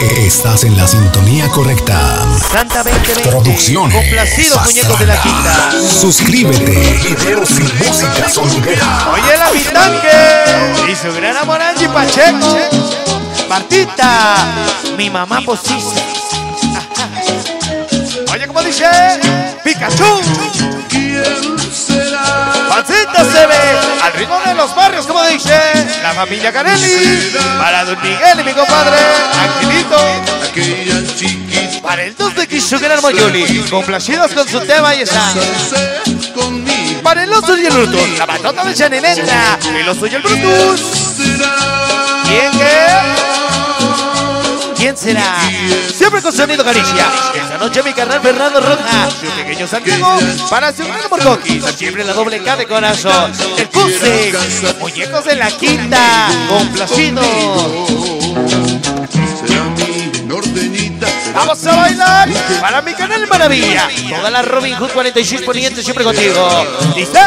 Estás en la sintonía correcta. Santa 2020. Producciones. Complacidos muñecos de la quinta. Suscríbete. Videos y música sonidera. Oye la bitanque y su gran amor Angie Pacheco. Martita, mi mamá posista. Oye, como dice Pikachu. Pancita se ve al ritmo de los barrios, como dice la familia Canelli. Para Don Miguel y mi compadre el 2 de Quiso Gran Moyoli, complacidos con su tema y esa. Para el oso y el Brutus, la batota de Chanelena, el oso y el Brutus. ¿Quién qué? ¿Quién será? Siempre con sonido caricia. Esta noche mi carnal Fernando Roja, su pequeño Santiago, para su gran Morcoquis. Siempre la doble K de corazón. El Puse, muñecos de la quinta, complacido. Para mi canal Maravilla. Toda la Robin Hood 46 poniente siempre contigo. ¿Listo?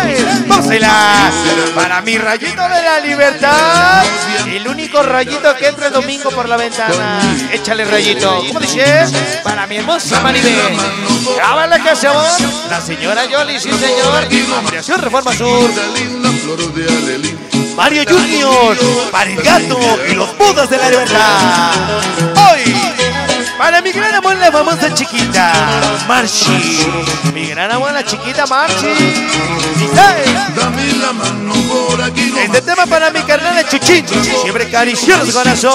Vamos a bailar para mi rayito de la libertad. El único rayito que entra el domingo por la ventana. Échale rayito. ¿Cómo dice? Para mi hermosa Maribel. Grábala que amor. La señora Yoli, sí señor. Ampliación Reforma Sur. Mario Junior. Para el gato y los budas de la libertad. Hoy. Para mi gran amor, la famosa chiquita, Marchi. Mi gran amor, la chiquita Marchi. Este tema para mi carnal Chuchín. Siempre cariñoso su corazón.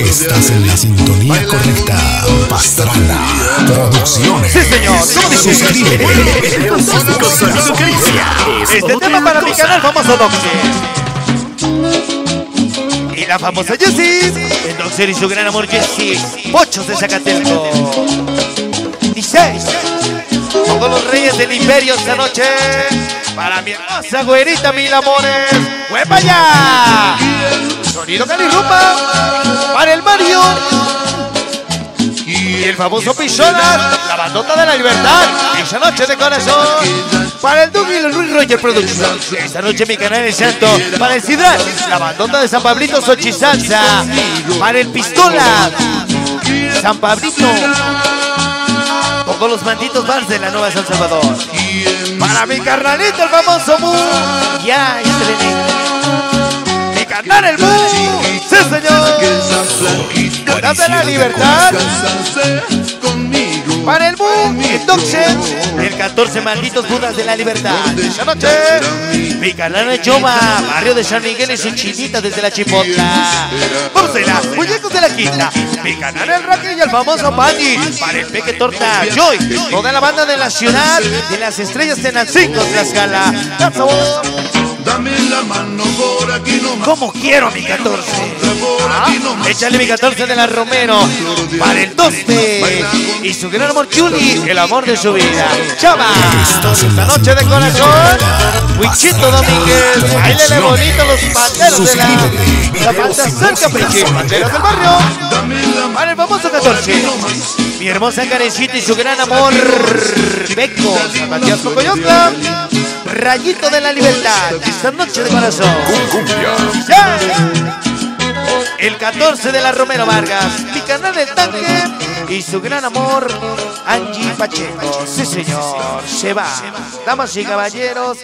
Estás en la sintonía correcta. Pastrana. Producciones. Sí, señor. ¿Cómo dice? Suscríbete. Este tema para mi canal famoso Doxy. La famosa Jessie. El Doxer y su gran amor Jessie. Pochos de Zacatelco. Dice. Todos los reyes del imperio esta noche. Para mi hermosa güerita, mil amores. ¡Huepa ya! Sonido Calirrumba. Para el Mario. Y el famoso Pisola, la bandota de la libertad, esa noche de corazón. Para el Dougie y el Luis Roger Productions, esta noche mi canal es santo. Para el Sidral, la bandota de San Pablito Xochisalsa. Para el Pistola, San Pablito. Pongo los manditos bars de la Nueva San Salvador. Para mi carnalito, el famoso Mu. Ya, estrené. Mi carnal, el Mu. Sí, señor. De la libertad. Para el boom, el el 14 malditos Budas de la libertad. Esta noche, mi canal Jova, barrio de San Miguel y su chinita desde la Chipotla. Porcela, muñecos de la quinta. Mi canal El Rocky y el famoso Pandy. Para el Peque Torta, Joy, toda la banda de la ciudad de las estrellas Tenancingo, Tlaxcala. ¡Dan sabor! Dame la mano por aquí nomás. ¿Cómo quiero mi 14? Échale mi 14 de la Romero para el 12 y su gran amor Juli, el amor de su vida. Chava, esta noche de corazón, Wichito Domínguez, bailele bonito los panderos de la, la banda cerca Prichi, panderos del barrio, para el famoso 14. Mi hermosa carecita y su gran amor, Beco, San Matías Cocoyotla. Rayito de la libertad, esta noche de corazón. ¡Ya! El 14 de la Romero Vargas, mi canal del tanque y su gran amor, Angie Pacheco. Sí, señor, se va. Damas y caballeros,